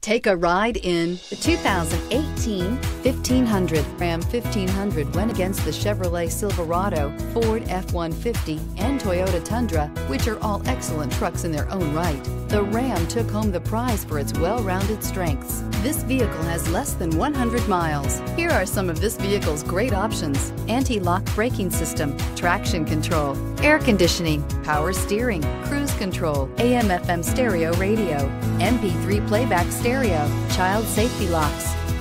Take a ride in the 2018 1500. Ram 1500 went against the Chevrolet Silverado, Ford F-150, and Toyota Tundra, which are all excellent trucks in their own right. The Ram took home the prize for its well-rounded strengths. This vehicle has less than 100 miles. Here are some of this vehicle's great options. Anti-lock braking system, traction control, air conditioning, power steering, cruise control, AM FM stereo radio, MP3 playback stereo, child safety locks,